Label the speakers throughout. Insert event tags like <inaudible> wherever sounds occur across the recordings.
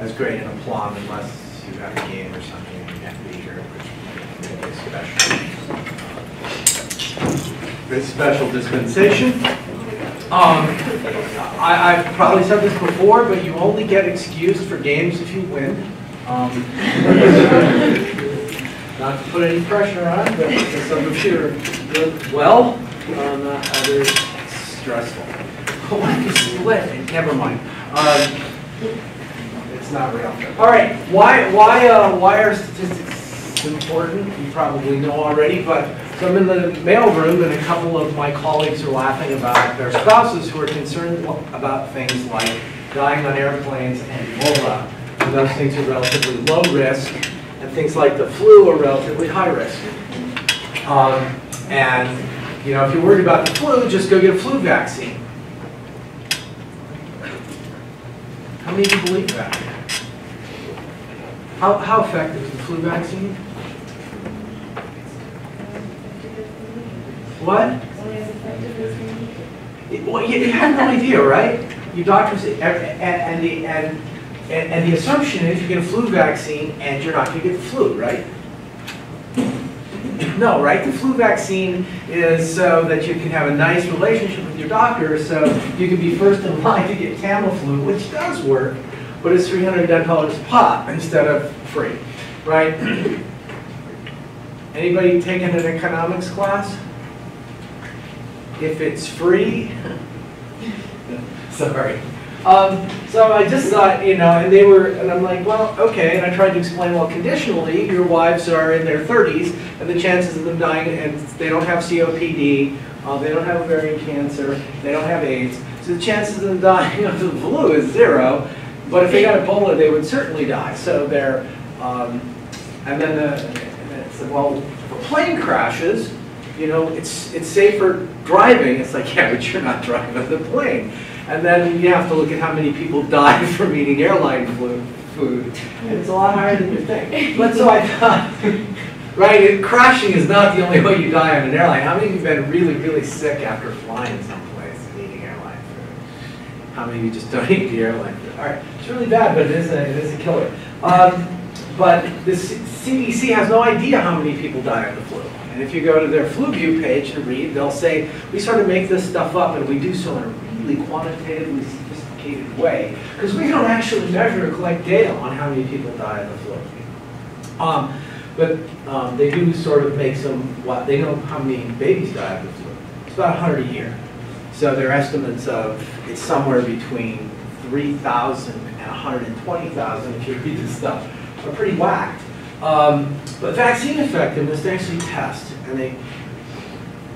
Speaker 1: as great in a plum unless you have a game or something and you have here, which might be special. This special dispensation. Um, I, I've probably said this before, but you only get excused for games if you win. Um, <laughs> Not to put any pressure on, but some of you are well, um, others stressful. Why you split? Never mind. Um, not real. All right, why, why, uh, why are statistics important? You probably know already, but so I'm in the mailroom and a couple of my colleagues are laughing about their spouses who are concerned about things like dying on airplanes and Ebola. And those things are relatively low risk, and things like the flu are relatively high risk. Um, and, you know, if you're worried about the flu, just go get a flu vaccine. How many of you believe that? How, how effective is the flu vaccine? What? Well, you you have no idea, right? Your doctors, and, and the, and, and and the assumption is you get a flu vaccine and you're not gonna get the flu, right? No, right? The flu vaccine is so that you can have a nice relationship with your doctor, so you can be first in line to get Tamiflu, which does work, but it's three hundred dollars a pop instead of free, right? <clears throat> Anybody taking an economics class? If it's free, <laughs> sorry. Um, so I just thought, you know, and they were, and I'm like, well, okay, and I tried to explain, well, conditionally, your wives are in their 30s, and the chances of them dying, and they don't have COPD, uh, they don't have ovarian cancer, they don't have AIDS, so the chances of them dying of the flu is zero, but if they got Ebola, they would certainly die, so they're, um, and then the, and it said, well, if a plane crashes, you know, it's, it's safer driving, it's like, <laughs> yeah, but you're not driving the plane. And then you have to look at how many people <laughs> die from eating airline flu, food, and it's a lot higher than you think. <laughs> But so I thought, right, crashing is not the only way you die on an airline. How many of you have been really, really sick after flying someplace and eating airline food? How many of you just don't eat the airline? All right, it's really bad, but it is a, it is a killer. Um, but the CDC has no idea how many people die of the flu. And if you go to their flu view page and read, they'll say, we sort of make this stuff up and we do so in a really quantitatively sophisticated way, because we don't actually measure or collect data on how many people die of the flu. Um, but um, they do sort of make some, what, they know how many babies die of the flu. It's about 100 a year. So their estimates of, it's somewhere between 3,000 and 120,000, if you read this stuff, are pretty whacked. Um, but vaccine effectiveness, they actually test, and they,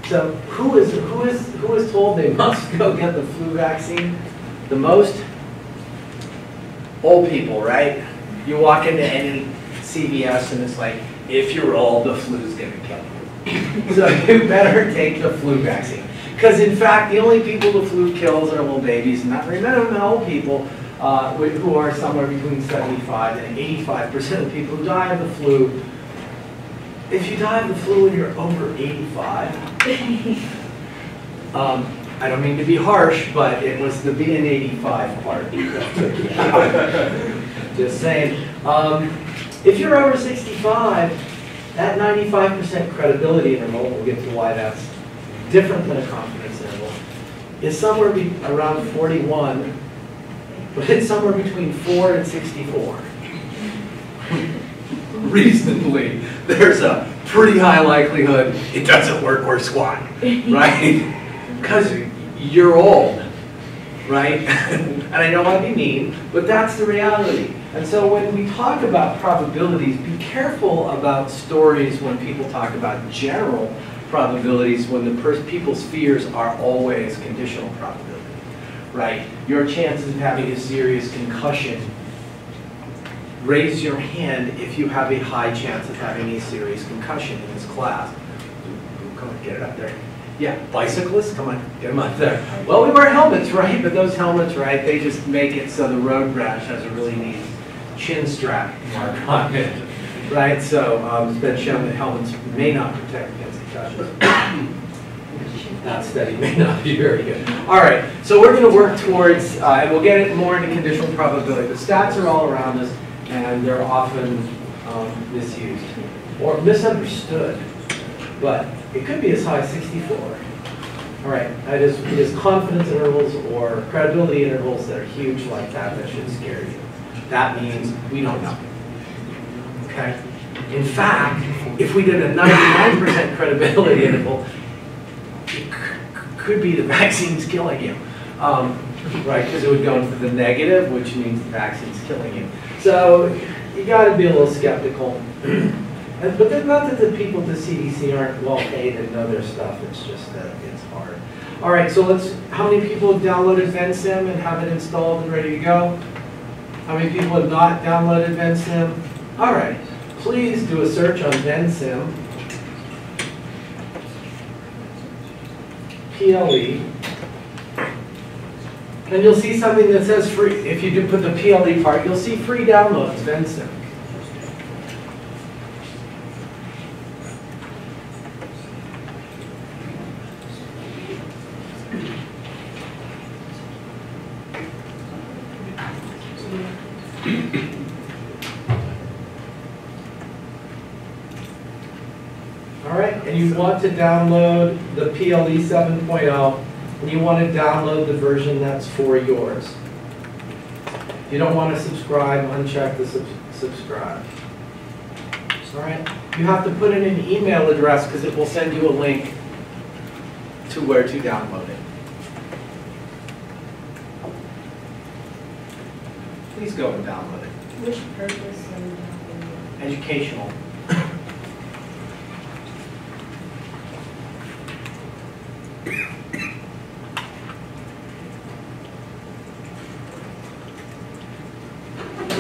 Speaker 1: so who is, who is, who is told they <laughs> must go get the flu vaccine the most? Old people, right? You walk into any CVS and it's like, if you're old, the flu's gonna kill you. <laughs> So you better take the flu vaccine. Because in fact, the only people the flu kills are little babies, and not very many of them are old people, uh, who are somewhere between 75 and 85% of people who die of the flu. If you die of the flu and you're over 85, <laughs> um, I don't mean to be harsh, but it was the being 85 part. that took you out. <laughs> Just saying. Um, if you're over 65, that 95% credibility interval, we'll get to why that's different than a confidence interval, is somewhere be, around 41, but it's somewhere between 4 and 64. <laughs> Reasonably, there's a pretty high likelihood it doesn't work or squat, right? <laughs> Because you're old, right? <laughs> and I don't want to be mean, but that's the reality. And so when we talk about probabilities, be careful about stories when people talk about general probabilities when the people's fears are always conditional probability, right? Your chances of having a serious concussion, raise your hand if you have a high chance of having a serious concussion in this class. Come on, get it up there. Yeah, bicyclists, come on, get them up there. Well, we wear helmets, right? But those helmets, right, they just make it so the road rash has a really neat chin strap mark on it, right? So um, it's been shown that helmets may not protect concussions. <coughs> that study may not be very good. All right, so we're gonna work towards, uh, and we'll get it more into conditional probability. The stats are all around us, and they're often um, misused or misunderstood, but it could be as high as 64. All right, it is, it is confidence intervals or credibility intervals that are huge like that that should scare you. That means we don't know. Okay? In fact, if we did a 99% credibility interval, it could be the vaccine's killing you. Um, right, because it would go into the negative, which means the vaccine's killing you. So you got to be a little skeptical. <clears throat> And- But not that the people at the CDC aren't well paid and know their stuff, it's just that it's hard. All right, so let's, how many people have downloaded VenSim and have it installed and ready to go? How many people have not downloaded VenSim? All right, please do a search on VenSim. PLE. And you'll see something that says free. If you do put the PLE part, you'll see free downloads, VenSim. All right, and you want to download the PLE 7.0, and you want to download the version that's for yours. If you don't want to subscribe, uncheck the sub- subscribe. All right, you have to put in an email address because it will send you a link to where to download it. Please go and download it.
Speaker 2: Which purpose are you talking
Speaker 1: Educational. We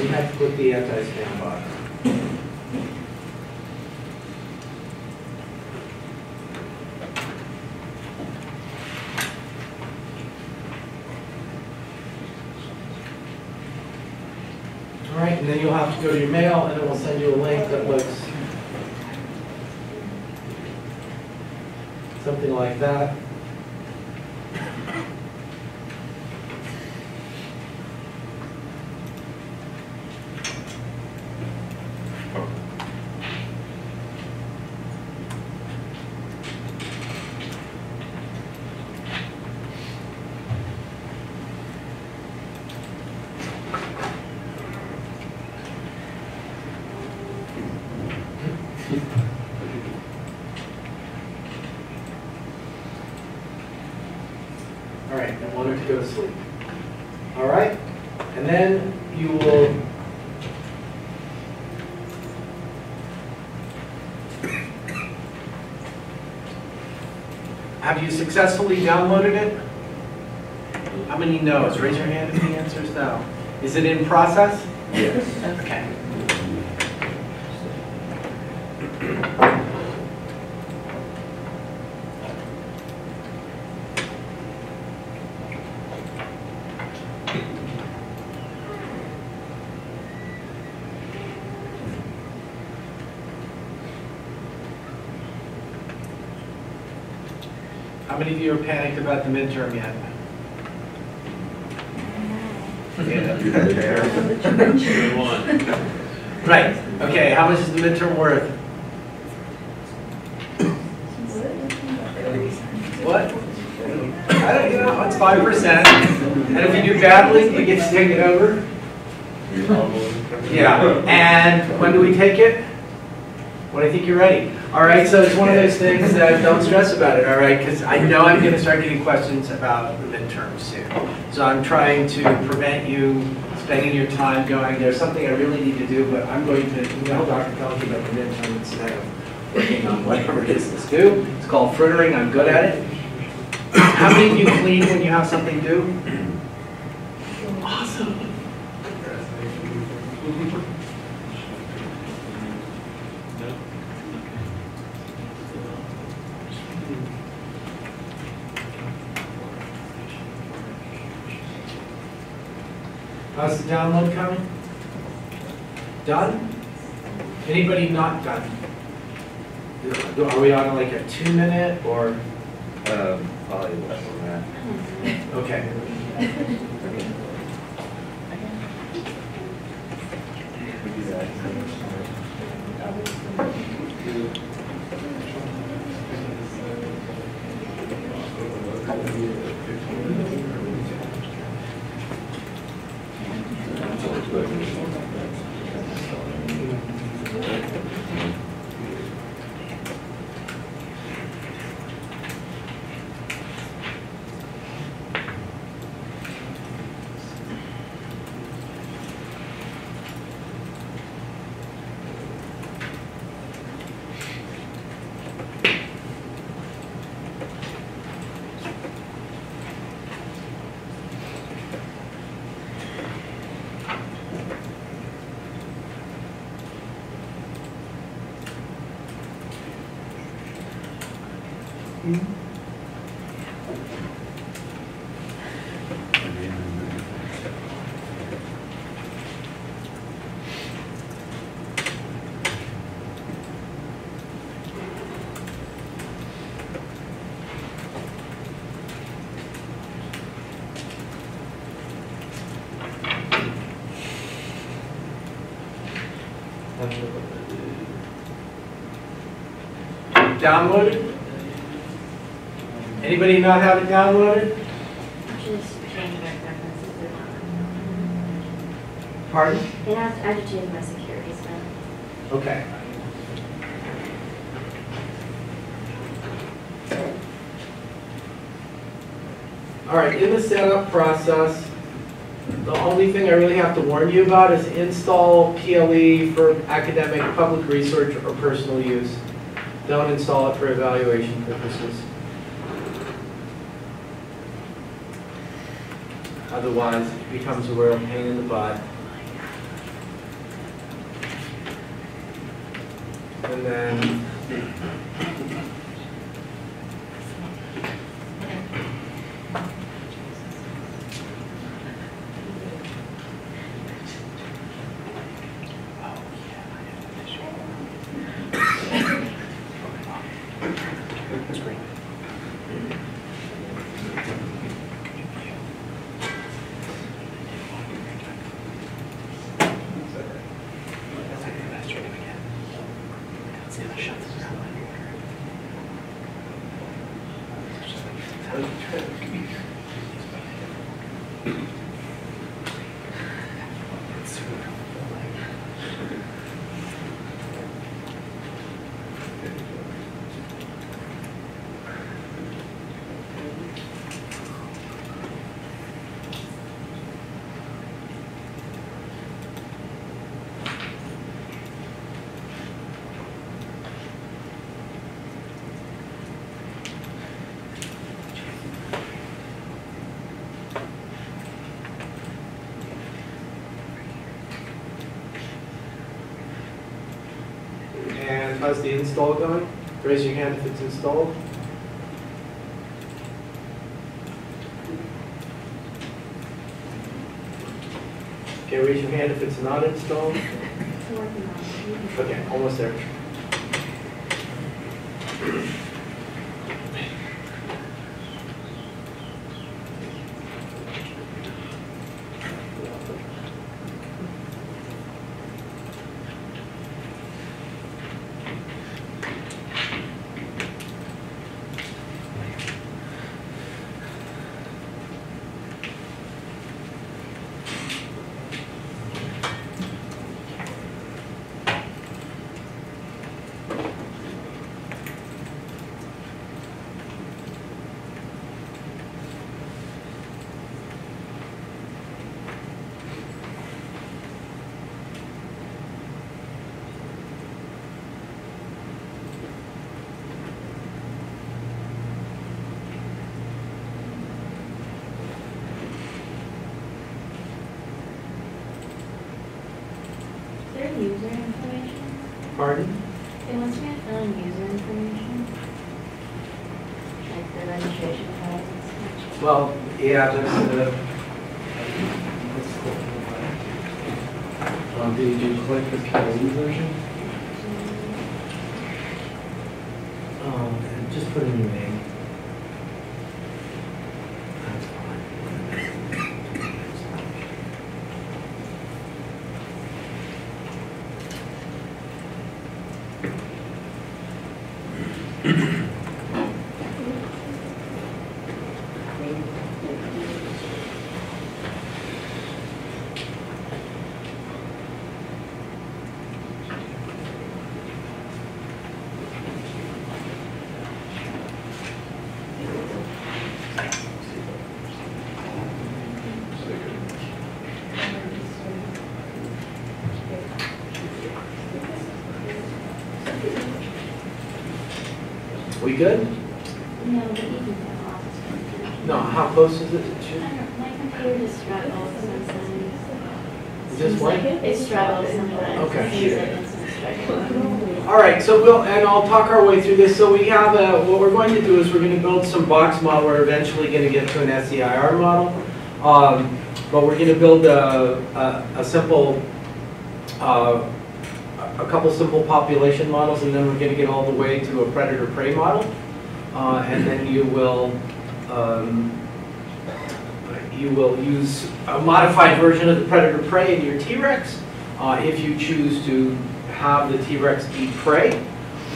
Speaker 1: have to put the anti-spam button. All right, and then you'll have to go to your mail, and it will send you a link that looks something like that. All right, and want her to go to sleep. All right, and then you will Have you successfully downloaded it? How many no's? Raise your hand if the answer is no. Is it in process?
Speaker 3: Yes.
Speaker 1: Okay. How many of you are panicked about the midterm yet? Right, okay, how much is the midterm worth? What? I don't, you know, it's five percent, and if you do badly, you get to take it over? Yeah, and when do we take it? When I think you're ready. All right, so it's one of those things that, don't stress about it, all right? Because I know I'm gonna start getting questions about the midterms soon. So I'm trying to prevent you spending your time going, there's something I really need to do, but I'm going to email Dr. Pelkey about the midterm instead of working on whatever it is to do. It's called frittering, I'm good at it. How many of you clean when you have something due? How's the download coming? Done? Anybody not done? Are we on like a two minute or
Speaker 3: Um, probably less than that.
Speaker 1: Okay. <laughs> Downloaded? Anybody not have it downloaded?
Speaker 2: Just change my preferences. they're
Speaker 1: Pardon?
Speaker 2: They have, I have to change my security stuff.
Speaker 1: Okay. All right, in the setup process, the only thing I really have to warn you about is install PLE for academic, public research, or personal use. Don't install it for evaluation purposes. Otherwise, it becomes a real pain in the butt. And then, and how's the install going? Raise your hand if it's installed. Okay, raise your hand if it's not installed.
Speaker 2: It's working on it.
Speaker 1: Okay, almost there.
Speaker 2: Is there user information?
Speaker 1: Pardon?
Speaker 2: It wants me to fill in user information. Like the registration files and such.
Speaker 1: Well, yeah, uh,
Speaker 3: Um, did you click the Kelly version?
Speaker 1: um, just put in your name. We good?
Speaker 2: No, but you can.
Speaker 1: No, how close is it to
Speaker 2: don't, my computer just struggles sometimes.
Speaker 1: Is this what?
Speaker 2: It struggles sometimes.
Speaker 1: Okay.
Speaker 2: It seems like it's struggling.
Speaker 1: All right, so we'll, and I'll talk our way through this. So we have a, what we're going to do is we're gonna build some box model. We're eventually gonna get to an SEIR model. Um, but we're gonna build a, a, a simple, uh, a couple simple population models, and then we're gonna get all the way to a predator-prey model. Uh, and then you will, um, you will use a modified version of the predator-prey in your T-Rex. Uh, if you choose to have the T-Rex eat prey.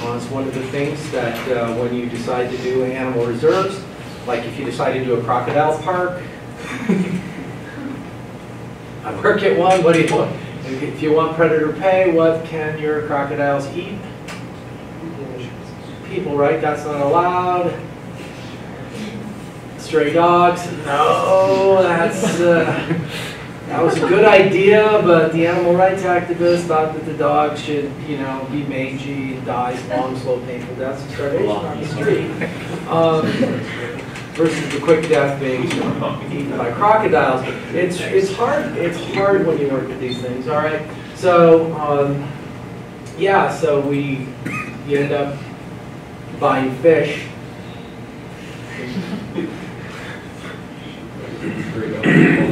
Speaker 1: Uh, It's one of the things that uh, when you decide to do animal reserves, like if you decide to do a crocodile park, <laughs> I work at one, what do you want? If you want predator-prey, what can your crocodiles eat? People, right? That's not allowed. Stray dogs? No, that's, uh, that was a good idea, but the animal rights activists thought that the dog should, you know, be mangy, and die long, slow, painful deaths of starvation on the street. Um, Versus the quick death being eaten by crocodiles. It's, it's hard, it's hard when you work with these things, all right? So, um, yeah, so we, you end up buying fish.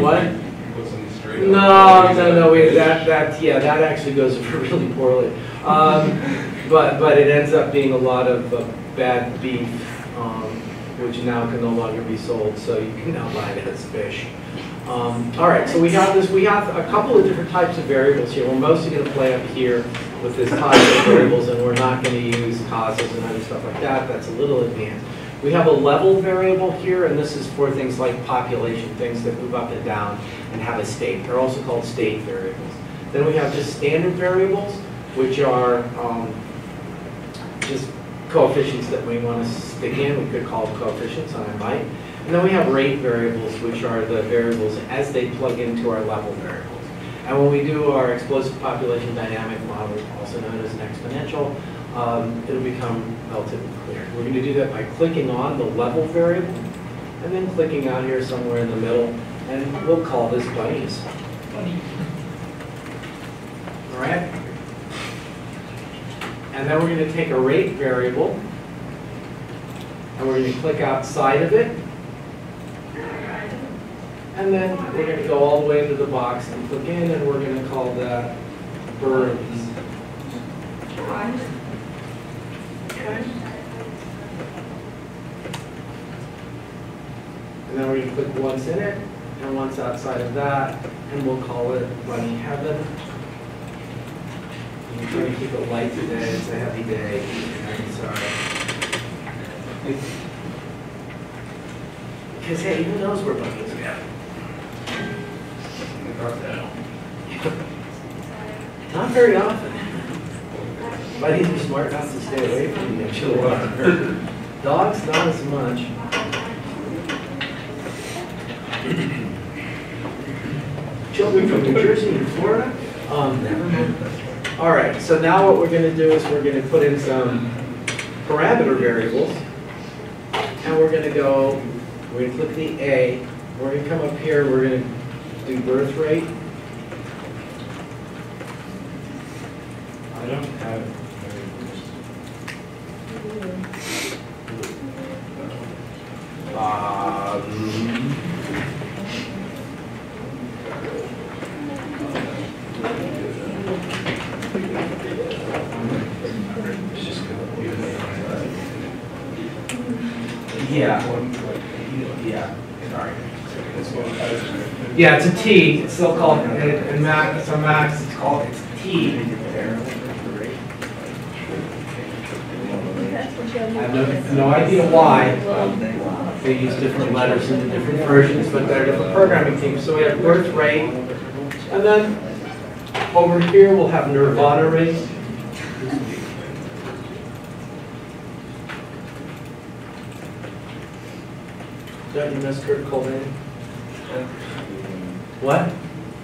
Speaker 1: What? No, no, no, we, that, that, yeah, that actually goes <laughs> really poorly. Um, but, but it ends up being a lot of uh, bad beef, which now can no longer be sold, so you can now buy it as fish. Um, all right, so we have this, we have a couple of different types of variables here. We're mostly gonna play up here with this type variables, and we're not gonna use causes and other stuff like that, that's a little advanced. We have a level variable here, and this is for things like population, things that move up and down and have a state. They're also called state variables. Then we have just standard variables, which are um, just coefficients that we want to stick in. We could call them coefficients, and I might. And then we have rate variables, which are the variables as they plug into our level variables. And when we do our explosive population dynamic model, also known as an exponential, um, it'll become relatively clear. We're going to do that by clicking on the level variable, and then clicking out here somewhere in the middle, and we'll call this bunnies. All right? And then we're going to take a rate variable, and we're going to click outside of it. And then we're going to go all the way into the box and click in, and we're going to call that births. And then we're going to click once in it, and once outside of that, and we'll call it bunny heaven. I'm trying to keep it light today, it's a heavy day, I'm sorry. Because hey, who knows where bunnies go? Not very often. Bunnies are smart enough to stay away from the inshore water. Dogs, not as much. Children from New Jersey and Florida? Um, never mind. All right, so now what we're gonna do is we're gonna put in some parameter variables. And we're gonna go, we're gonna click the A, we're gonna come up here, we're gonna do birth rate.
Speaker 3: I don't have.
Speaker 1: Um, Yeah, yeah, sorry. Yeah, it's a T, it's still called, in in Mac, so Max, it's called, it's T. I have no, no idea why. Um, they use different letters in the different versions, but they're different programming teams. So we have birth rate, and then over here we'll have nirvana rate. Don't you miss Kurt Cobain? What?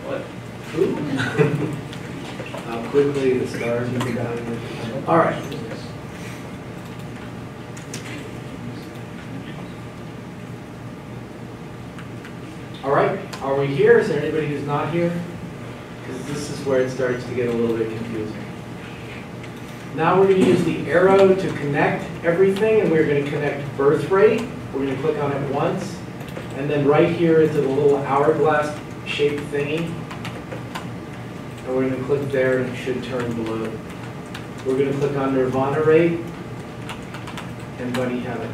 Speaker 1: What? <laughs> How quickly the stars are dying. All right. All right, are we here? Is there anybody who's not here? Because this is where it starts to get a little bit confusing. Now we're going to use the arrow to connect everything, and we're going to connect birth rate. We're going to click on it once, and then right here into the little hourglass shaped thingy. And we're going to click there, and it should turn blue. We're going to click on Nirvana rate, and Bunny Heaven.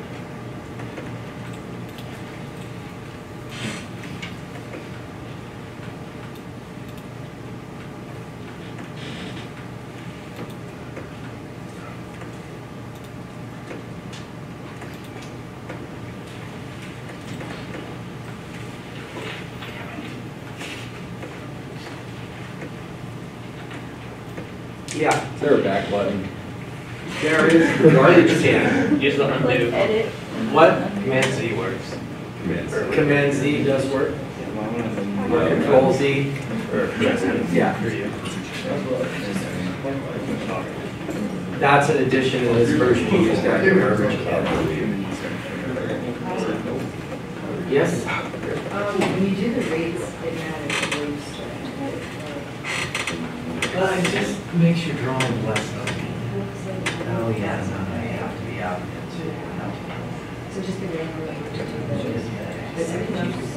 Speaker 1: Yeah,
Speaker 4: Is there a back button?
Speaker 1: There is the garbage can.
Speaker 5: Use the undo.
Speaker 1: What?
Speaker 5: Command Z works.
Speaker 1: Command Z does work, or Control Z. Yeah. That's an addition in this version, you just got your garbage can. Yes?
Speaker 6: Um, when you do the rates, it matters where you start.
Speaker 1: Well, it just makes your drawing less ugly.
Speaker 6: Oh,
Speaker 1: yeah, no, I have to be out there too.
Speaker 6: So just the random way to do this. But everything else,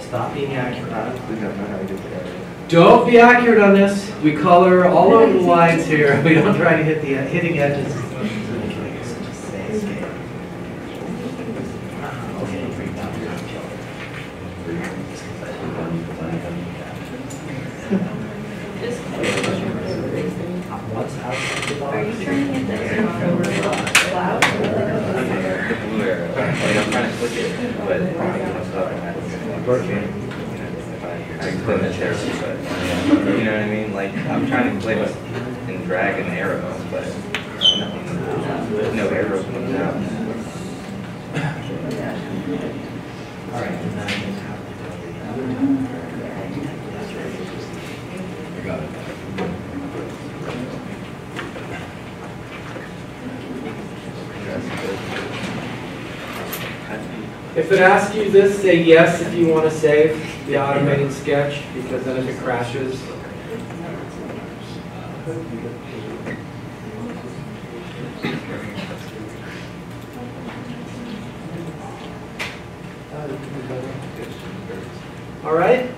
Speaker 1: Stop being accurate. Don't be accurate on this. We color all over the lines here. <laughs> We don't try to hit the hitting edges. What's outside the
Speaker 2: Are you
Speaker 1: box?
Speaker 2: trying to get this on loud?
Speaker 5: Like I'm trying to click it, but you know, stuff and that's- I can click the chair, but, you know what I mean? Like, I'm trying to click and drag an arrow, but nothing, there's no arrow coming out.
Speaker 1: All right. and then you have to go the other.
Speaker 4: I got it.
Speaker 1: If it asks you this, say yes if you want to save the automated sketch, because then if it crashes. All right?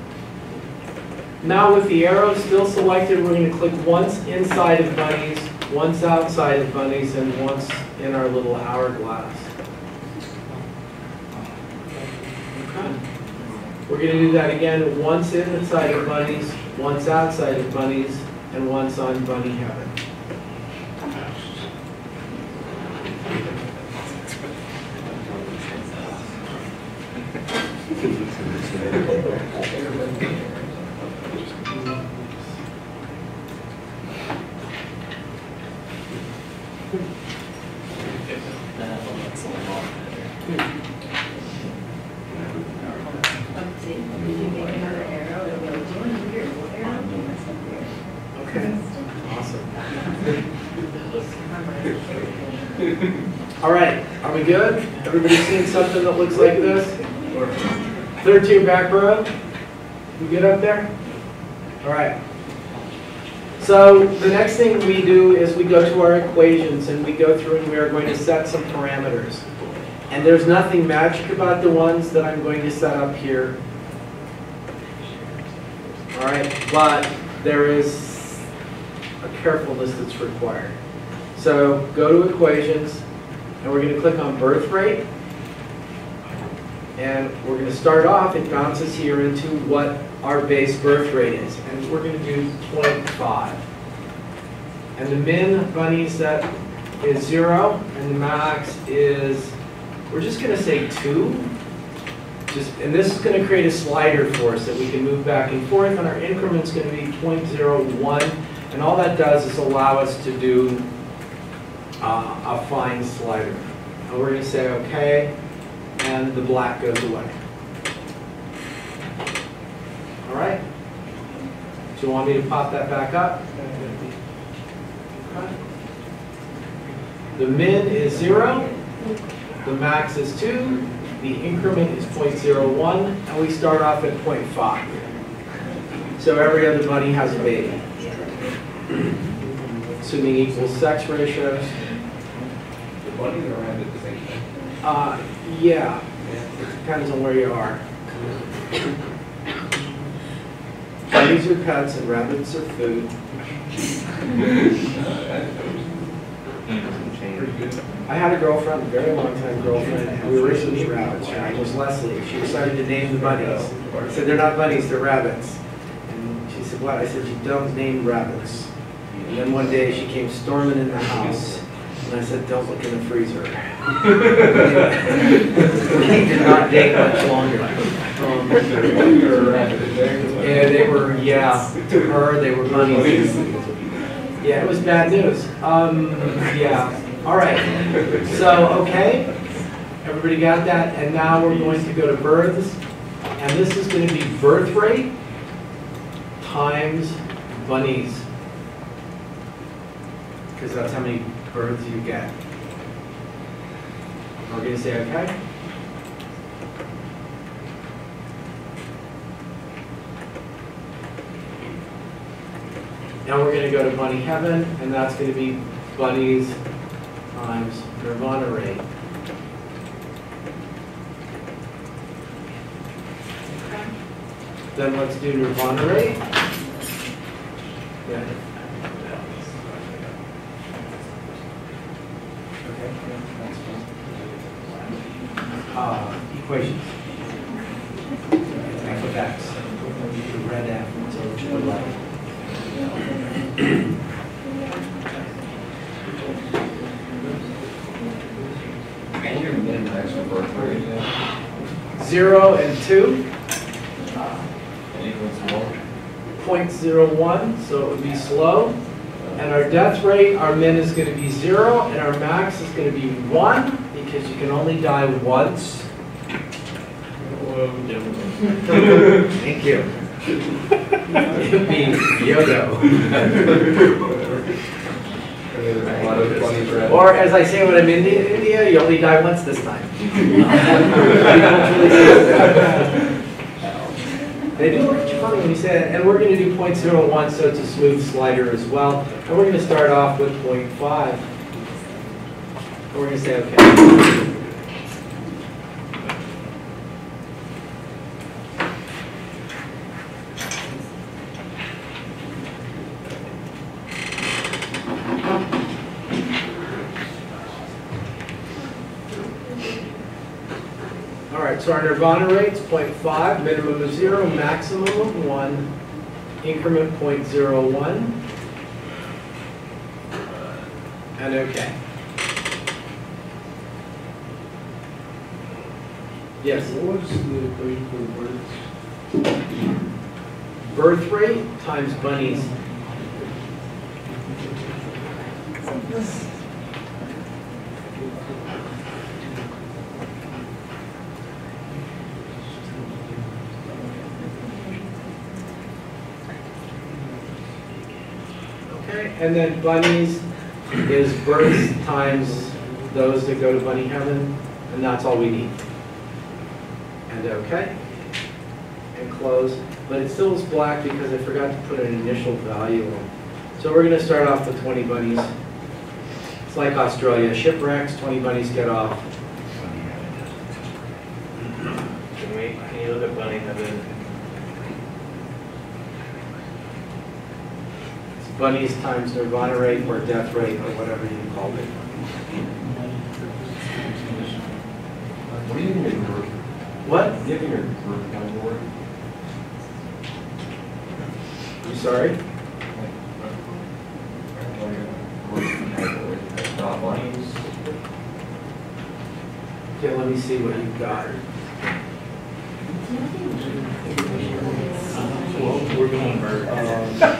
Speaker 1: Now with the arrow still selected, we're going to click once inside of bunnies, once outside of bunnies, and once in our little hourglass. Okay. We're going to do that again, once inside of bunnies, once outside of bunnies, and once on bunny heaven.
Speaker 6: um, see, if you make another arrow, it'll go, do you want to do your little arrow? That's not weird.
Speaker 1: Okay, awesome. All right, are we good? Everybody seeing something that looks like this? Third tier back row? You good up there? All right. So the next thing we do is we go to our equations and we go through and we are going to set some parameters. And there's nothing magic about the ones that I'm going to set up here. All right, but there is a carefulness that's required. So go to equations, and we're going to click on birth rate. And we're going to start off, it bounces here into what our base birth rate is. And we're going to do 0.5. And the min bunny set is zero, and the max is, we're just going to say two. Just, and this is going to create a slider for us that we can move back and forth, and our increment's going to be 0.01. And all that does is allow us to do uh, a fine slider. And we're going to say okay, and the black goes away. All right? Do you want me to pop that back up? The min is zero, the max is two, the increment is 0.01, and we start off at 0.5. So every other bunny has a baby. Assuming equal sex ratios.
Speaker 4: The bunnies are at.
Speaker 1: Uh, yeah, it depends on where you are. Bunnies are pets and rabbits are food. I had a girlfriend, a very long time girlfriend, and we were these rabbits. Her name was Leslie. She decided to name the bunnies. I said, they're not bunnies, they're rabbits. And she said, what? I said, you don't name rabbits. And then one day she came storming in the house, and I said, don't look in the freezer. <laughs> He did not take much longer. Um,
Speaker 4: The bunnies are around at the same time.
Speaker 1: Yeah, they were, yeah, to her, they were bunnies. Yeah, it was bad news. Um, yeah, all right. So, okay, everybody got that? And now we're going to go to births. And this is going to be birth rate times bunnies. Because that's how many births you get. We're going to say, okay? Now we're gonna go to bunny heaven, and that's gonna be bunnies times nirvana rate. Then let's do nirvana rate. Yeah. Okay, yeah, that's fine. Uh, equations. F of X, red F,
Speaker 4: rate.
Speaker 1: Zero and two,
Speaker 4: And equals one.
Speaker 1: 0.01, so it would be slow. And our death rate, our min is going to be zero, and our max is going to be one, because you can only die once. Thank you. It'd be yo-yo.
Speaker 4: And there's a lot of bunnies around.
Speaker 1: Or as I say when I'm in India, India, you only die once this time. <laughs> They do that, and we're gonna do 0.01, so it's a smooth slider as well. And we're gonna start off with 0.5. And we're gonna say, okay. All right, so our nirvana rate's 0.5, minimum of zero, maximum of one, increment 0.01. Uh, and okay. Yes,
Speaker 3: What was the equation for births?
Speaker 1: birth rate times bunnies. Okay, and then bunnies is births times those that go to bunny heaven, and that's all we need. And okay, and close, but it still is black because I forgot to put an initial value on. So we're gonna start off with 20 bunnies. It's like Australia, shipwrecks, 20 bunnies get off.
Speaker 5: Can we, can you look at bunny heaven?
Speaker 1: It's bunnies times nirvana rate or death rate or whatever you called it.
Speaker 4: What do you think your birth,
Speaker 1: What?
Speaker 4: do you think your birth category?
Speaker 1: I'm sorry?
Speaker 4: Birth category, that's not bunnies.
Speaker 1: Okay, let me see what you've got.
Speaker 3: Well, we're going bird.
Speaker 1: You
Speaker 2: um,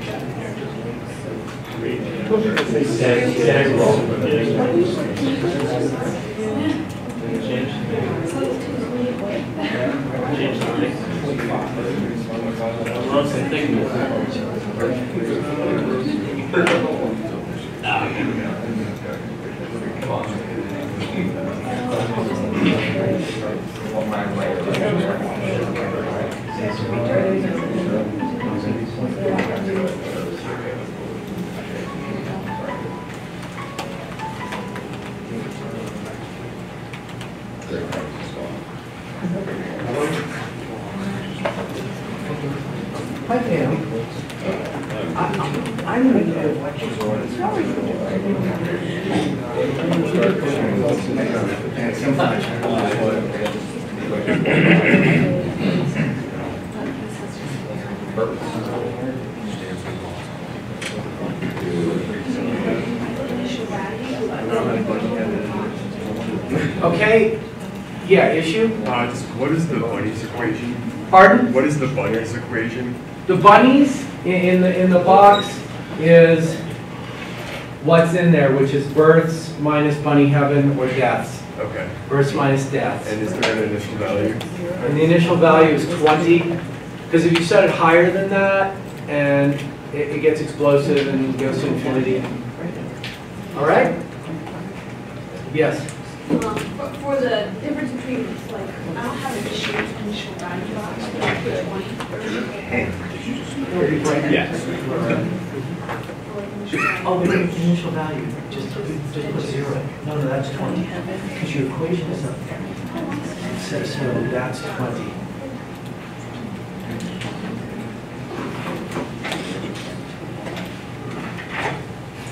Speaker 2: its
Speaker 1: Hi, Pam. I- I'm going to Okay, yeah, issue?
Speaker 7: Uh, just what is the bunnies equation?
Speaker 1: Pardon?
Speaker 7: What is the bunnies equation?
Speaker 1: The bunnies in, in the, in the box is what's in there, which is births minus bunny heaven or deaths.
Speaker 7: Okay.
Speaker 1: Births minus deaths.
Speaker 7: And is there an initial value?
Speaker 1: And the initial value is 20, because if you set it higher than that, and it, it gets explosive and goes to infinity. All right? Yes?
Speaker 8: Um, For for the difference between, like, I don't have an issue with initial value box, but like the twenty,
Speaker 7: Yes.
Speaker 1: Oh, the initial value, just, just put zero. No, no, that's 20, because your equation is up there. So, so that's 20.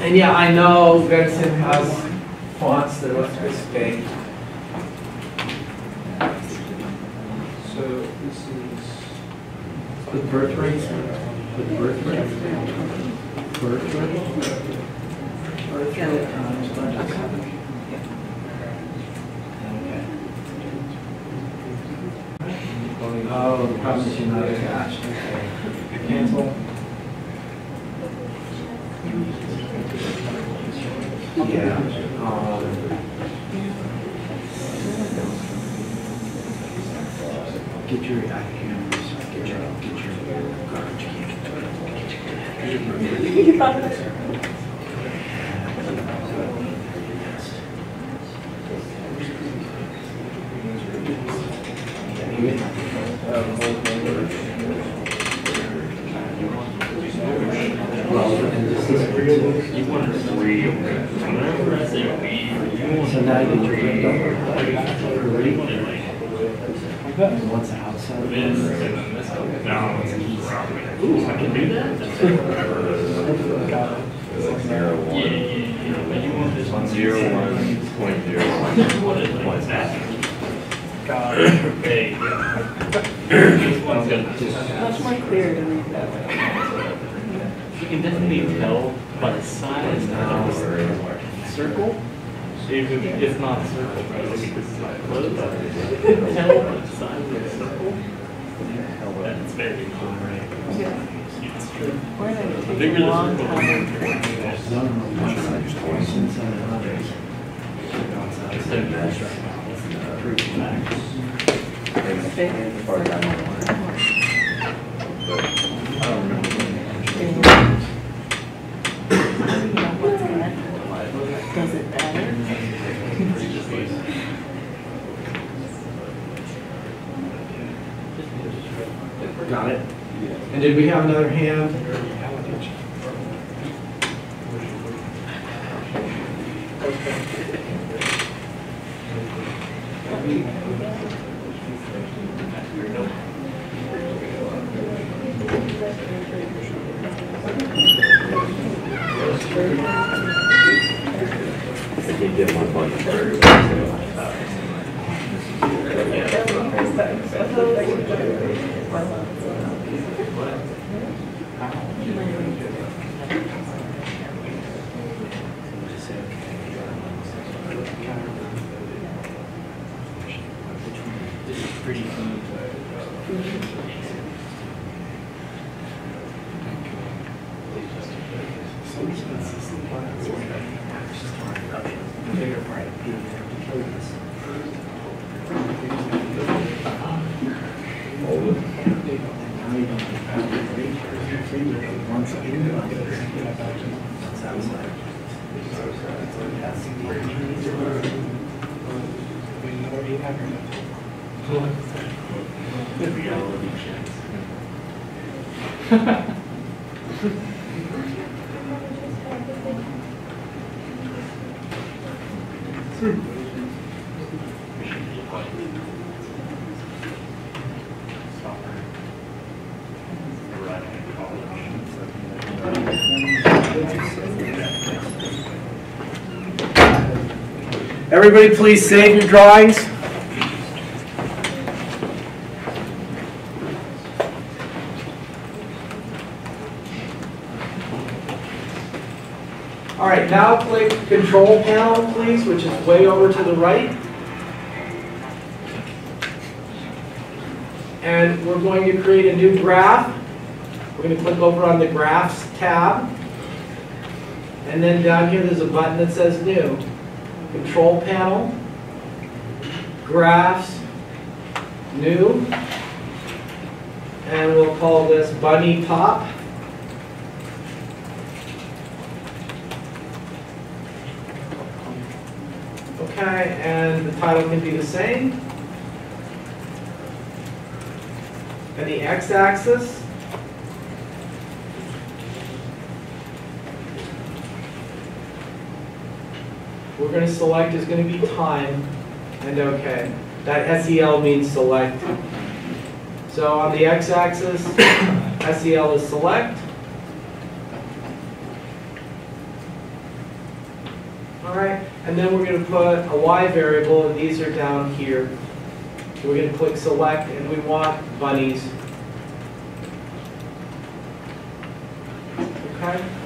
Speaker 1: And yeah, I know Vensim has fonts that look this big.
Speaker 3: So this is.
Speaker 1: The birth rates, the birth rate. Birth rate. Birth rate times budget. Oh, the problem is you're not attached, okay. Cancel. Yeah. um, Get your, I
Speaker 9: Que it's very cool, right? It's true.
Speaker 2: We're gonna
Speaker 9: The
Speaker 2: take
Speaker 9: bigger
Speaker 2: a
Speaker 9: the
Speaker 2: long
Speaker 9: circle, the
Speaker 2: time.
Speaker 9: more important it is.
Speaker 1: No, no, no, one side, just one side and others.
Speaker 9: Instead of that, proof max.
Speaker 5: As far as I know. But I don't remember.
Speaker 2: Does it better?
Speaker 1: Got it? And did we have another hand? Everybody please save your drawings. All right, now click Control Panel, please, which is way over to the right. And we're going to create a new graph. We're going to click over on the Graphs tab. And then down here, there's a button that says New. Control Panel, Graphs, New. And we'll call this Bunny Pop. Okay, and the title can be the same. And the x-axis. We're going to select is going to be time and okay. That SEL means select. So on the x-axis, <coughs> SEL is select. All right, and then we're going to put a y variable, and these are down here. We're going to click select, and we want bunnies. Okay?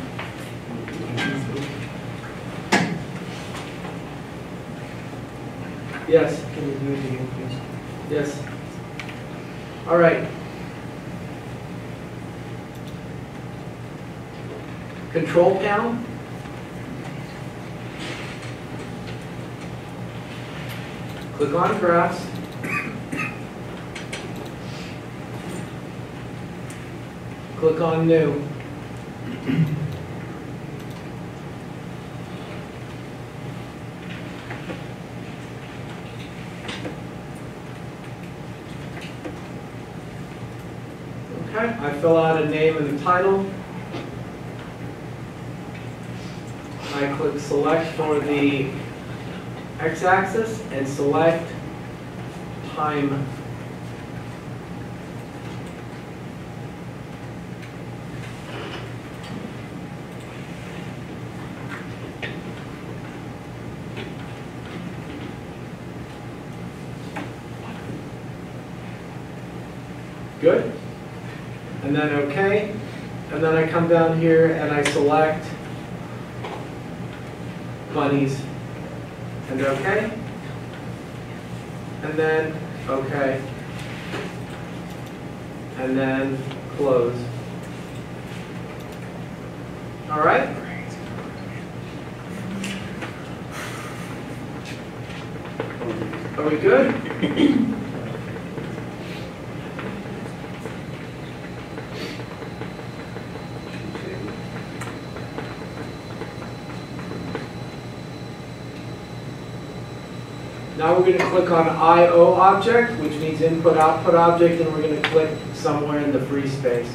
Speaker 1: Yes,
Speaker 3: Can you do it again, please?
Speaker 1: yes. All right. Control panel. Click on graphs. Click on new. Okay, I fill out a name and a title. I click select for the x-axis and select time. Good? And then okay, and then I come down here and I select bunnies, and okay, and then okay, and then close. All right? Are we good? <laughs> going to click on IO object, which means input output object, and we're going to click somewhere in the free space.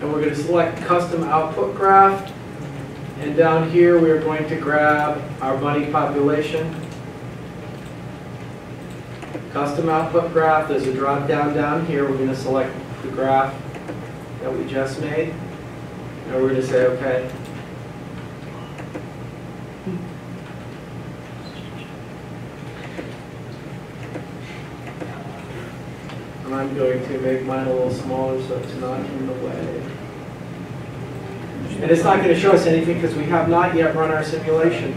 Speaker 1: And we're going to select custom output graph. And down here, we're going to grab our bunny population. Custom output graph, there's a drop down down here. We're going to select the graph that we just made. And we're going to say, okay. I'm going to make mine a little smaller so it's not in the way. And it's not going to show us anything because we have not yet run our simulation.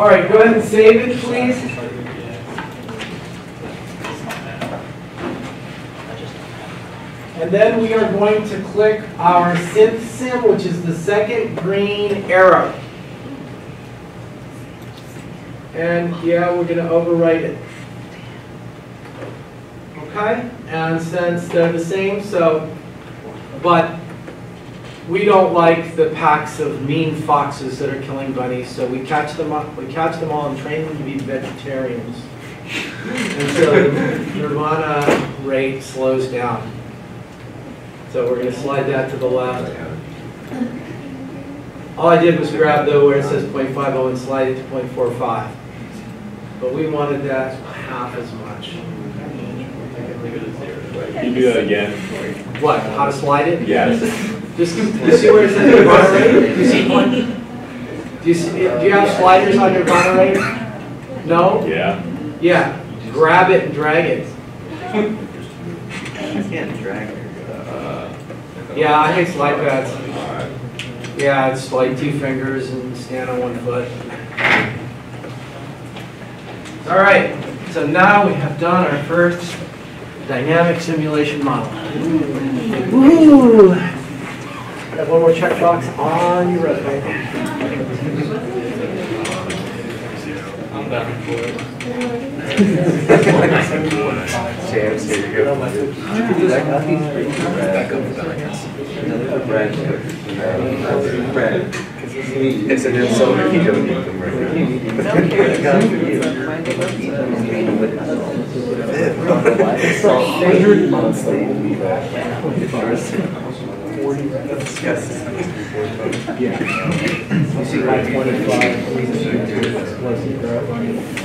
Speaker 1: All right, go ahead and save it, please. And then we are going to click our SyntheSim, which is the second green arrow. And yeah, we're gonna overwrite it. Okay, and since they're the same, so, but we don't like the packs of mean foxes that are killing bunnies, so we catch them up, we catch them all and train them to be vegetarians. And so the nirvana rate slows down. So we're gonna slide that to the left. All I did was grab though where it says .50 and slide it to .45. But we wanted that half as much.
Speaker 7: You do that again?
Speaker 1: What, how to slide it?
Speaker 7: Yes.
Speaker 1: Just, <laughs> <laughs> you see where it says Nirvana rate? Do you see one? Do you see, do you have sliders on your Nirvana rate? No?
Speaker 7: Yeah.
Speaker 1: Yeah, grab it and drag it.
Speaker 5: I <laughs> can't drag it.
Speaker 1: Uh, yeah, I hate slide pads. Yeah, it's like two fingers and stand on one foot. All right, so now we have done our first dynamic simulation model. Woo! Got one more checkbox on your resume.
Speaker 9: I'm down for it.
Speaker 5: Chance, here you go. That coffee's. Another Brad It's an insult if you don't eat them right. It's gone for you. Hundred monthly. That's disgusting.
Speaker 1: You see like twenty-five, explosive.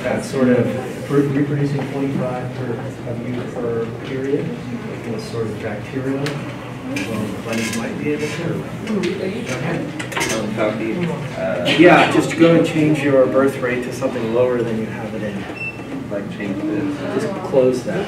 Speaker 1: That's sort of reproducing twenty-five per, of you per period. It's sort of bacterial. Well, bunnies might be able to.
Speaker 5: Um, Coffee, uh,
Speaker 1: Yeah, just go and change your birth rate to something lower than you have it in.
Speaker 5: like change this.
Speaker 1: Just close that.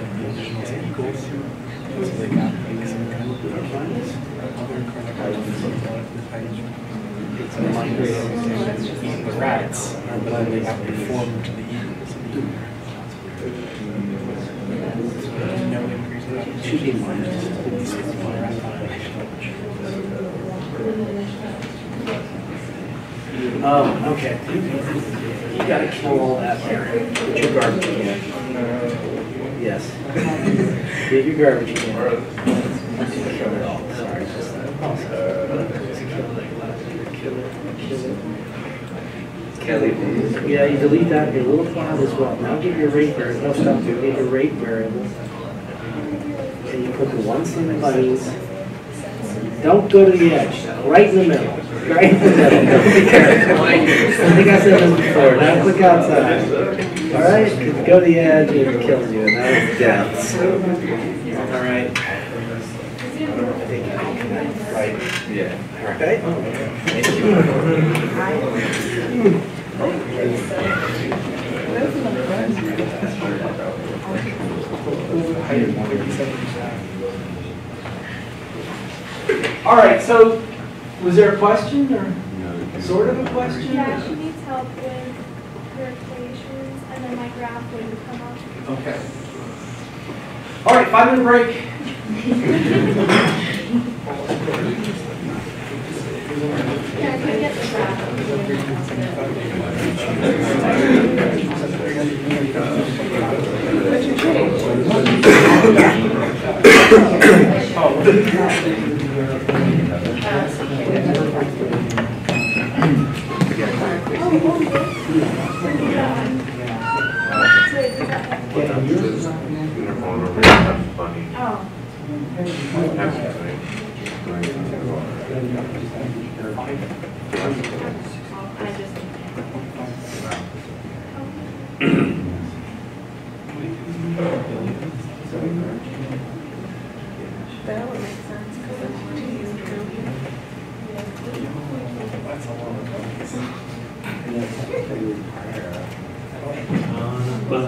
Speaker 1: Where's that sheet? It's a migrating the rats, but they have to to the eagles. No increase. Should be minus. Oh, okay. You gotta kill all that there. Put your garbage in. Yes. Get your garbage in. Kill it all, sorry.
Speaker 5: Kelly.
Speaker 1: Yeah, you delete that, your little file as well. Now get your rate variable, no, stop, there. get your rate variable. And you put the one cent bunnies. Don't go to the edge, right in the middle, right in the middle. Don't be careful. <laughs> I think I said this before, now click outside. All right, 'cause go to the edge, it kills you, and that was death. All right. I think I can, Right,
Speaker 5: Yeah.
Speaker 1: okay?
Speaker 10: All right, so was there a question or sort of a question?
Speaker 8: Yeah, she needs help with her equations, and then my come up.
Speaker 10: Okay. All right, five minute break.
Speaker 8: Yeah, can I get the graph?
Speaker 11: Oh.
Speaker 8: Oh, I just. <clears throat> Oh. That would make sense, because it's two years ago.
Speaker 1: But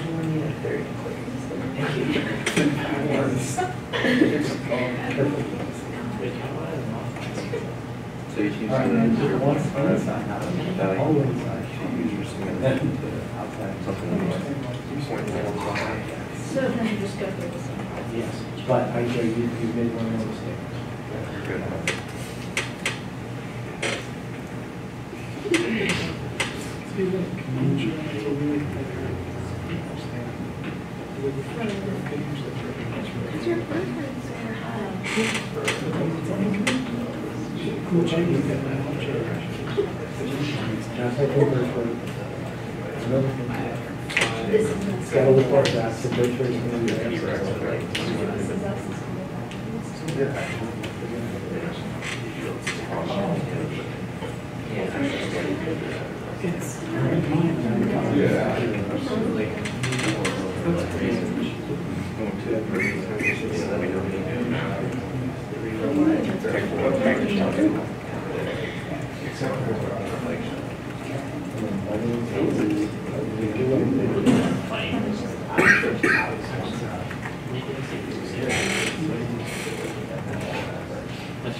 Speaker 1: one.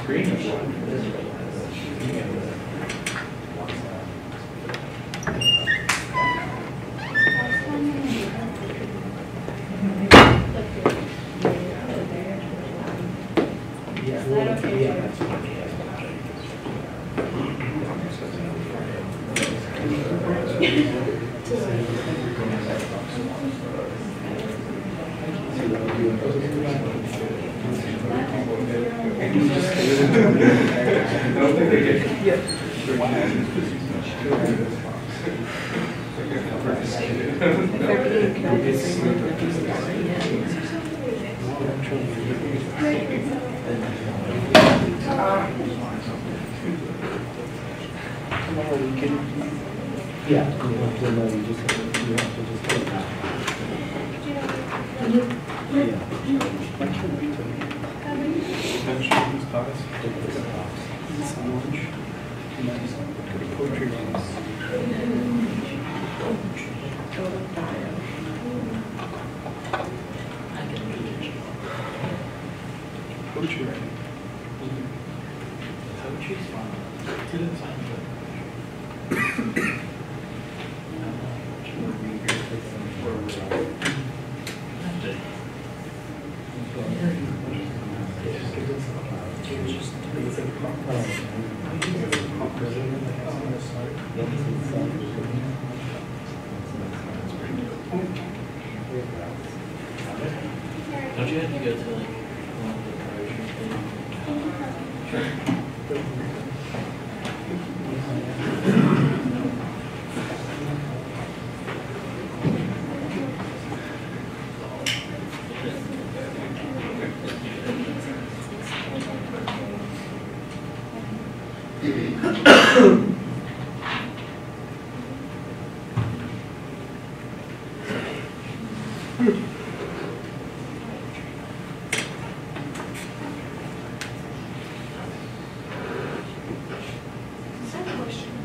Speaker 9: Green.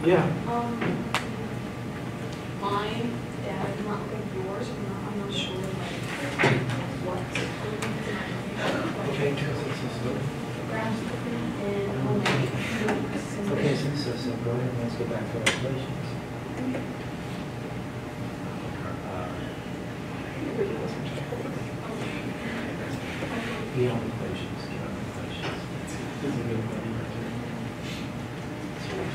Speaker 3: Yeah.
Speaker 8: Um, mine, dad, not like yours, I'm not, I'm not sure like what.
Speaker 1: Okay, so,
Speaker 8: Graphs and how many weeks and-
Speaker 3: Okay, so, so, go ahead and let's go back to regulations. Beyond regulations, beyond regulations.
Speaker 9: It's good. Look at that. Nice little pond.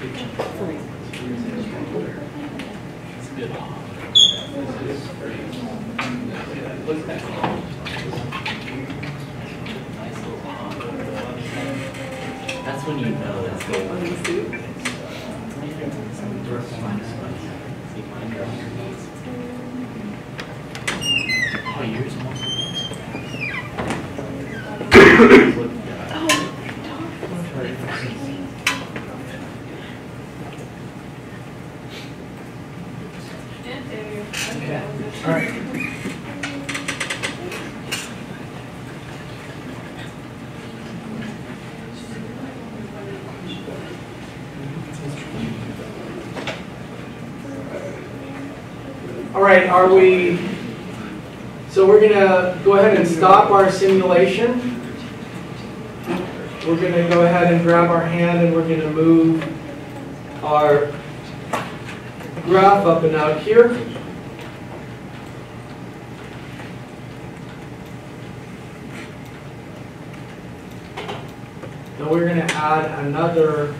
Speaker 9: That's when you know it's going. Oh, yours almost.
Speaker 8: Yeah, there you go.
Speaker 1: Okay. All right. All right, are we, so we're gonna go ahead and stop our simulation. We're gonna go ahead and grab our hand and we're gonna move our graph up and out here. Now we're gonna add another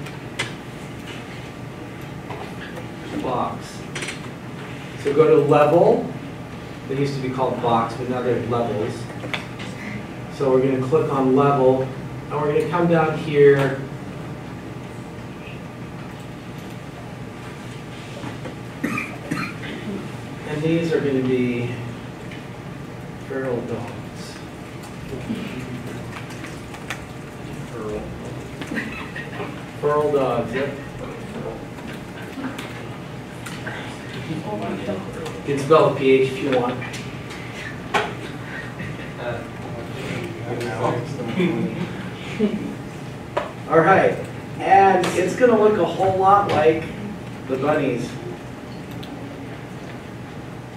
Speaker 1: box. So go to level, it used to be called box, but now they're levels. So we're gonna click on level, and we're gonna come down here. And these are gonna be feral dogs. Feral. Feral dogs, yep. You can spell the PH if you want. All right, and it's gonna look a whole lot like the bunnies.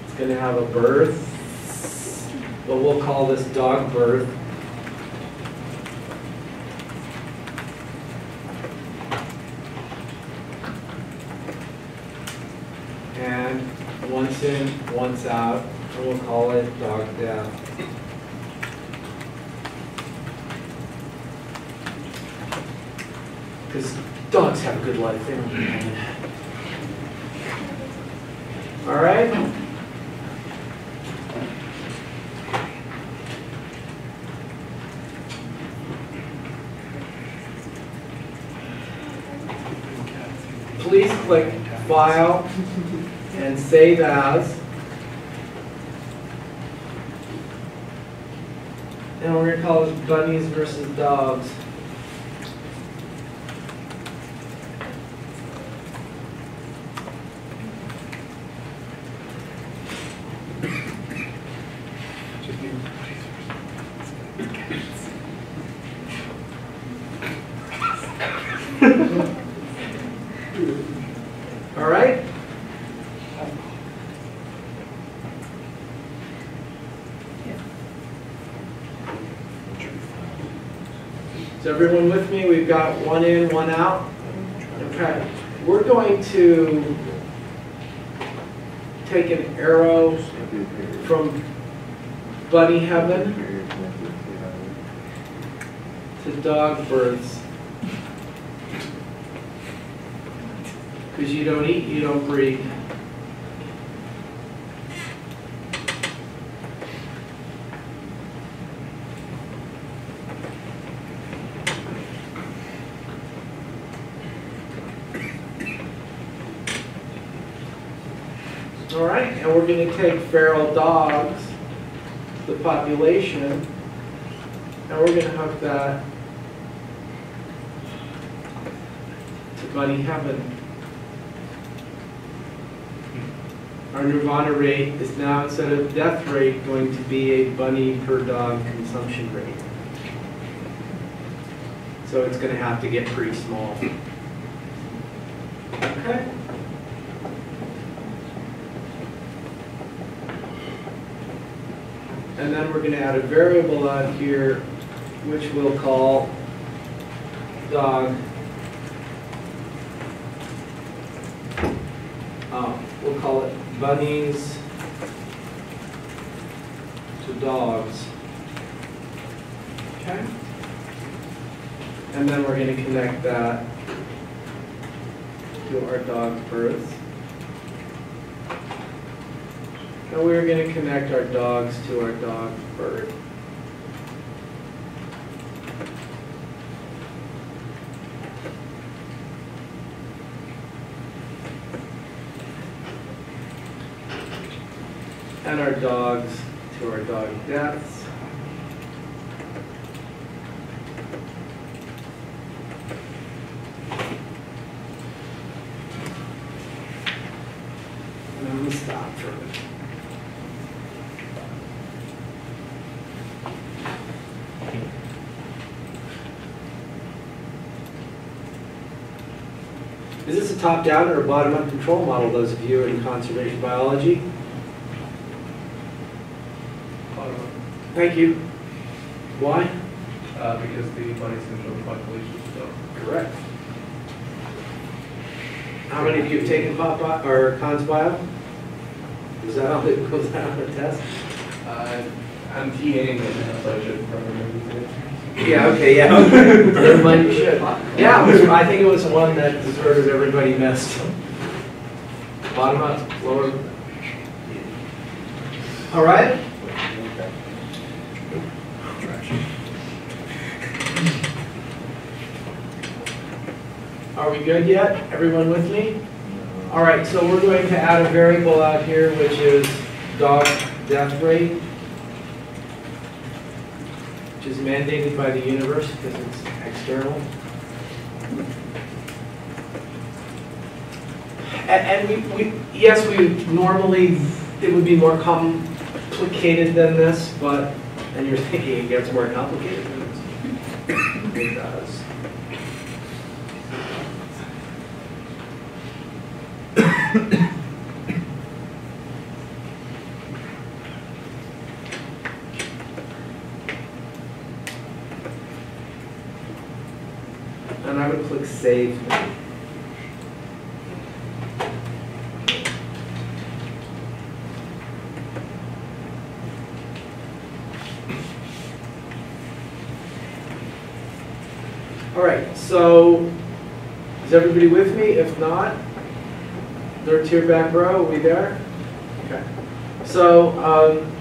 Speaker 1: It's gonna have a birth, but we'll call this dog birth. And once in, out, and we'll call it dog death. Because dogs have a good life, they don't hanging. All right? Please click File and Save As. And we're gonna call this bunnies versus dogs. All right? Is everyone with me? We've got one in, one out. Okay, we're going to take an arrow from bunny heaven to dog births. Because you don't eat, you don't breed. All right, and we're gonna take feral dogs, the population, and we're gonna hook that to bunny heaven. Our nirvana rate is now, instead of death rate, going to be a bunny per dog consumption rate. So it's gonna have to get pretty small. Okay? And then we're gonna add a variable out here, which we'll call dog. Uh, we'll call it bunnies to dogs. Okay? And then we're gonna connect that to our dog births. And we're gonna connect our dogs to our dog bird. And our dogs to our dog deaths. And then we stop for a minute. Is this a top-down or bottom-up control model, those of you in conservation biology? Thank you. Why?
Speaker 12: Uh, because the bunnies control the population, so.
Speaker 1: Correct. How many of you have taken pop, bi- or cons bio? Is that on the, was that on the test?
Speaker 12: Uh, I'm TAing it, so I should probably remember it.
Speaker 1: Yeah, okay, yeah, mind, <laughs> should. Yeah, was- I think it was one that deserved everybody missed. Bottom up, lower. All right? Are we good yet? Everyone with me? All right, so we're going to add a variable out here, which is dog death rate, which is mandated by the universe because it's external. And, and we, we, yes, we normally, it would be more complicated than this, but, and you're thinking it gets more complicated than this. It does. And Save. All right, so Is everybody with me? If not, third tier back row, are we there? Okay. So, um,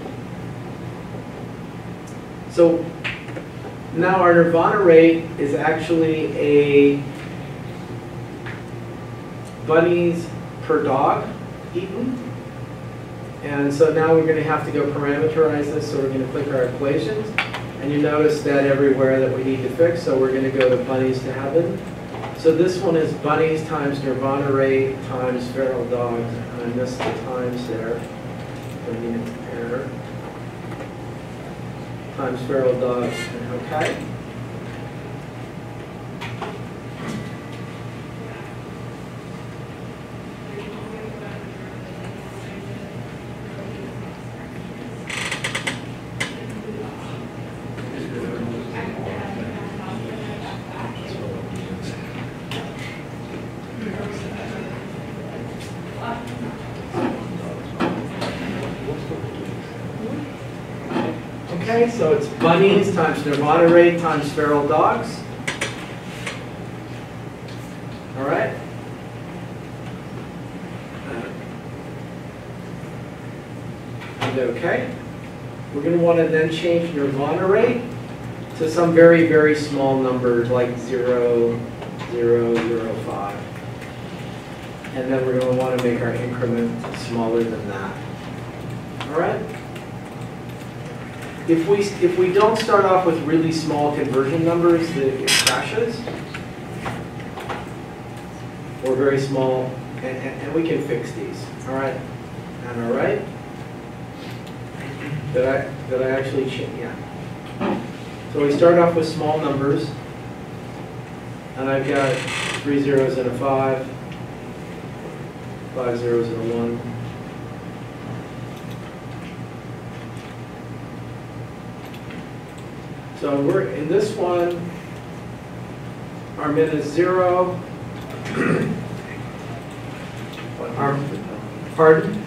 Speaker 1: so now our Nirvana rate is actually a bunnies per dog eaten. And so now we're gonna have to go parameterize this, so we're gonna click our equations. And you notice that everywhere that we need to fix, so we're gonna go to bunnies to heaven. So this one is bunnies times Nirvana rate times feral dogs, and I missed the times there. Times feral dogs? Okay, bunnies times Nirvana rate times feral dogs. All right? Uh, and okay. We're gonna wanna then change Nirvana rate to some very, very small number, like 0, 0, 0, zero, zero, zero, five. And then we're gonna wanna make our increment smaller than that. All right? If we, if we don't start off with really small conversion numbers, the- it crashes. Or very small, and, and, and we can fix these, all right? And all right? Did I, did I actually yeah. So we start off with small numbers. And I've got three zeros and a five, five zeros and a one. So we're, in this one, our min is zero. Our, pardon?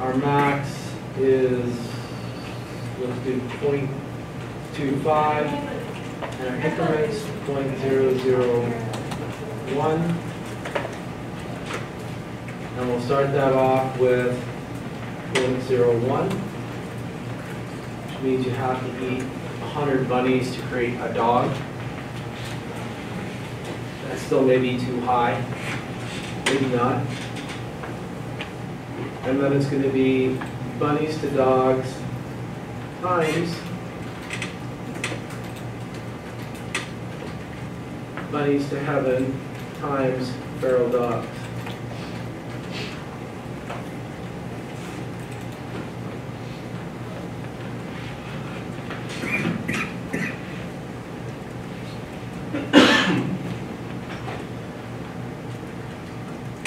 Speaker 1: Our max is, let's do point two five, and our increments, point zero zero one. And we'll start that off with 0.01, which means you have to eat 100 bunnies to create a dog. That still may be too high, maybe not. And then it's going to be bunnies to dogs times bunnies to heaven times feral dogs.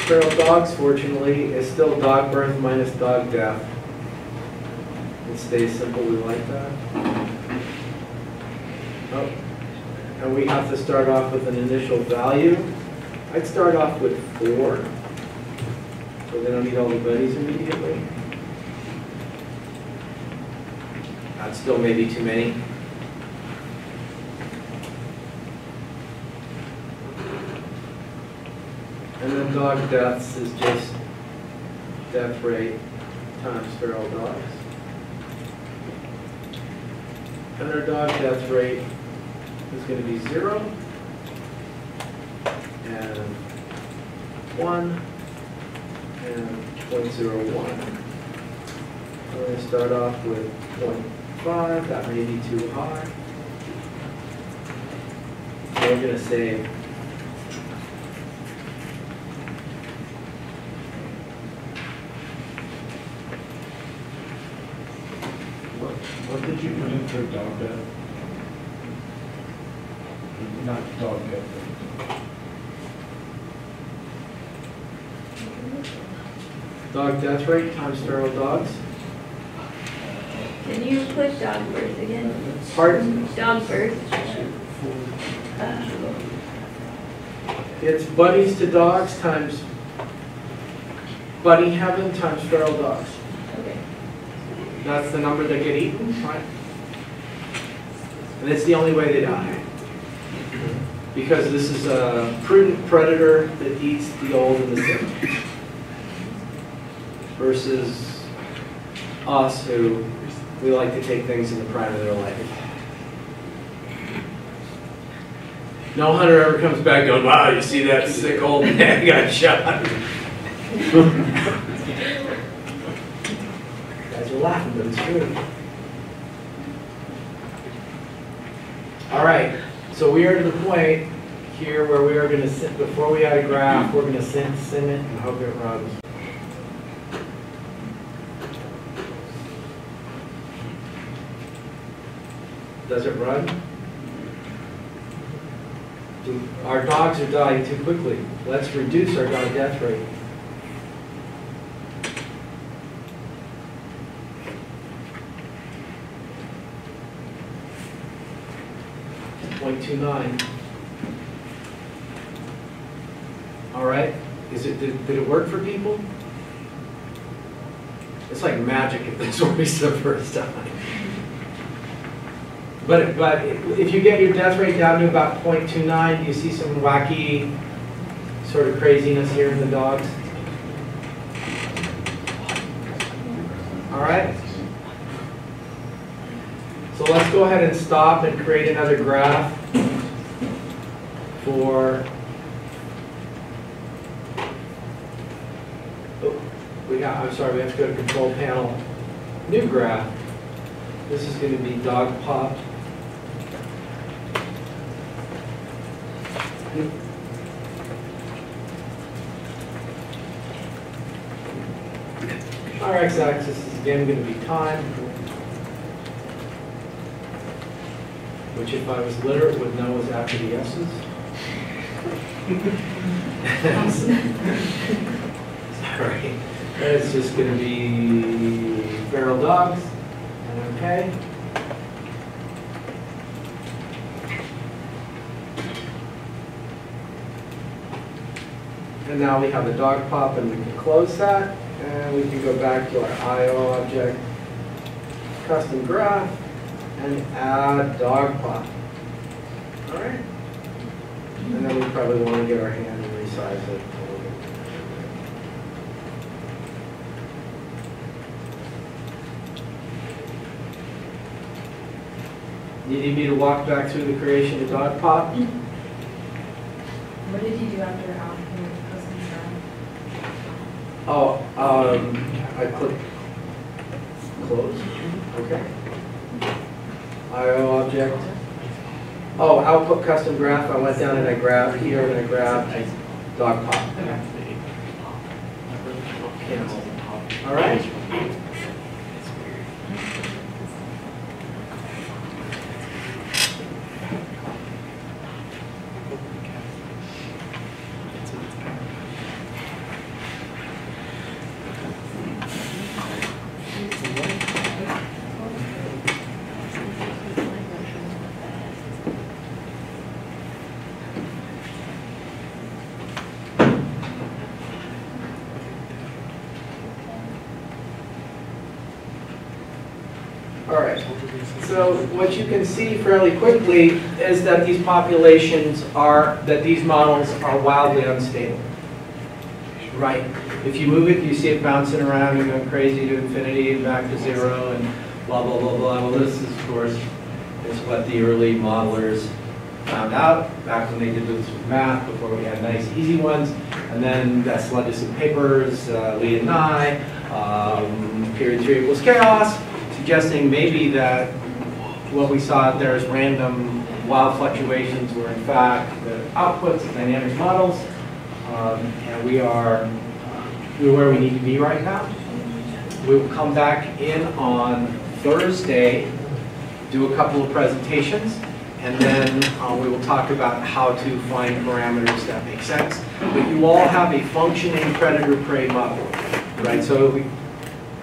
Speaker 1: Feral dogs, fortunately, is still dog birth minus dog death. It stays simple, we like that. Oh, and we have to start off with an initial value. I'd start off with four, so they don't need all the bunnies immediately. That's still maybe too many. And then dog deaths is just death rate times feral dogs. And our dog death rate is going to be zero and one and point zero one. We're going to start off with point five, that may be too high. So we're going to say
Speaker 7: What, what did put in dog death? Not dog death.
Speaker 1: dog death rate times feral dogs.
Speaker 6: Can you put dog birth again?
Speaker 1: Pardon?
Speaker 6: Dog birth. Uh,
Speaker 1: It's bunnies to dogs times bunny heaven times feral dogs.
Speaker 6: Okay.
Speaker 1: That's the number that get eaten, right? And it's the only way they die. Because this is a prudent predator that eats the old and the sick. Versus us who, we like to take things in the prime of their life. No hunter ever comes back going, wow, you see that sick old man <laughs> got shot. <laughs> Guys are laughing, but it's true. All right, so we are to the point here where we are gonna sit, before we add a graph, we're gonna sim, sim it and hope it runs. Does it run? Do- Our dogs are dying too quickly. Let's reduce our dog death rate. Point two nine. All right, is it, did, did it work for people? It's like magic if this <laughs> works the first time. But, but if you get your death rate down to about 0.29, you see some wacky sort of craziness here in the dogs. All right? So let's go ahead and stop and create another graph for, oh, we got, I'm sorry, we have to go to control panel, new graph. This is going to be dog pop. Our x-axis is again going to be time, which if I was literate would know was after the s's. Sorry, it's just going to be feral dogs, and okay. And now we have a dog pop and we can close that and we can go back to our IO object, custom graph, and add dog pop. All right. And then we probably want to get our hand and resize it. a little bit. You need me to walk back through the creation of dog pop?
Speaker 6: What did you do after um, your?
Speaker 1: Oh, um, I click close, okay. IO object. Oh, output custom graph, I went down and I grabbed here and I grabbed a dog pop. Cancel. All right. All right. So what you can see fairly quickly is that these populations are, that these models are wildly unstable. Right. If you move it, you see it bouncing around and going crazy to infinity and back to zero and blah, blah, blah, blah. Well, this is, of course, is what the early modelers found out back when they did this with math, before we had nice, easy ones. And then that's led to some papers, uh, Li and I, um, period three equals chaos, suggesting maybe that what we saw out there as random wild fluctuations were in fact the outputs of dynamic models. Um, and we are, we're where we need to be right now. We will come back in on Thursday, do a couple of presentations, and then uh, we will talk about how to find parameters that make sense. But you all have a functioning predator-prey model, right? So we,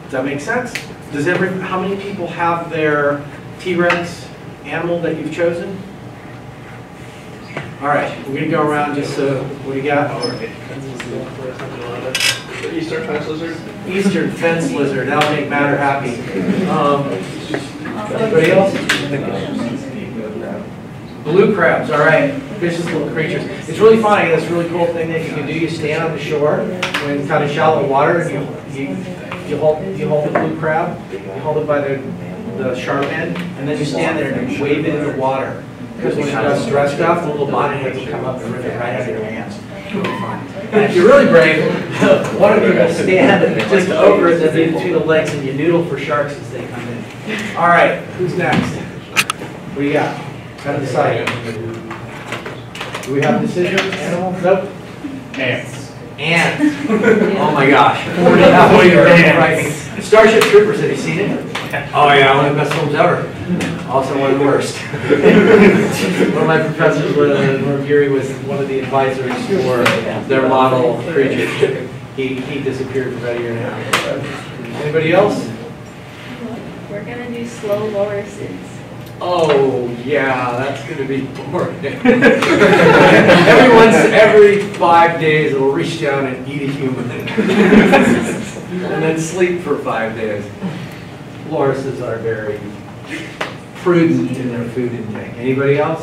Speaker 1: does that make sense? Does every, how many people have their T-Rex animal that you've chosen? All right, we're gonna go around just so, what do you got?
Speaker 12: The Eastern fence lizard?
Speaker 1: Eastern fence lizard, that'll make Matter happy. Um, Anybody else? Blue crabs, all right, vicious little creatures. It's really fun, I got this really cool thing that you can do, you stand on the shore, when kind of shallow water, and you, you, you hold, you hold the blue crab, you hold it by the, the sharp end, and then you stand there and you wave it in the water. Because when it does stress stuff, the little body heads will come up and rip it right out of your hands. And if you're really brave, <laughs> one of you will stand just over it, then in between the legs, and you noodle for sharks as they come in. All right, who's next? What do you got? Gotta decide. Do we have decisions? Animals? Nope.
Speaker 9: Ants.
Speaker 1: Ants. <laughs> Oh my gosh. Forty hours of writing. Starship Troopers, have you seen it? Oh yeah, one of the best films ever. Also one of the worst. <laughs> One of my professors, uh, Norm Geary, was one of the advisors for their model creature. He, he disappeared for about a year and a half. Anybody else?
Speaker 2: We're gonna do slow lorises.
Speaker 1: Oh, yeah, that's gonna be boring. <laughs> Every <laughs> once, every five days, it'll reach down and eat a human. And then sleep for five days. Lorises are very prudent in their food intake. Anybody else?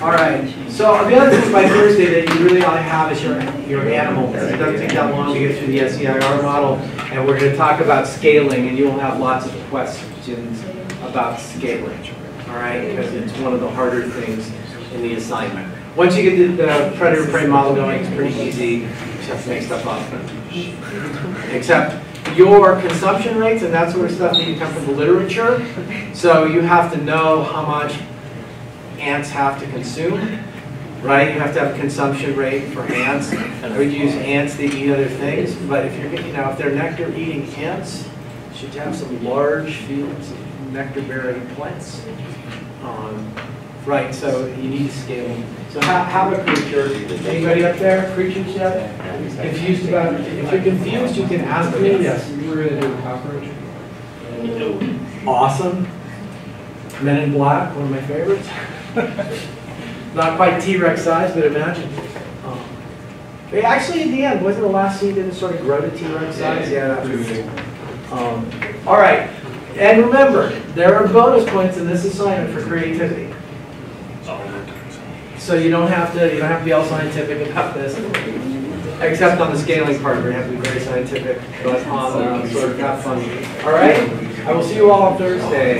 Speaker 1: All right, so the other thing by Thursday that you really ought to have is your, your animals. It doesn't take that long to get through the SEIR model, and we're gonna talk about scaling, and you'll have lots of questions about scaling, all right? Because it's one of the harder things in the assignment. Once you get the predator-prey model going, it's pretty easy, you just to make stuff up. Except your consumption rates and that sort of stuff need to come from the literature. So you have to know how much ants have to consume, right? You have to have a consumption rate for ants. I would use ants that eat other things, but if you're, you know, if they're nectar eating ants, you should have some large fields of nectar bearing plants? Um, Right, so you need to scale. So how, have a creature, anybody up there, creatures yet? Confused about, if you're confused, you can ask me, yes.
Speaker 12: We're gonna do a cockroach.
Speaker 1: Awesome. Men in Black, one of my favorites. <laughs> Not quite T-Rex size, but imagine. Um, actually, in the end, wasn't the last scene didn't sort of grow to T-Rex size? Yeah, that was um, All right, and remember, there are bonus points in this assignment for creativity. So you don't have to, you don't have to be all scientific about this, except on the scaling part, you have to be very scientific, but on, uh, sort of have fun. All right, I will see you all on Thursday.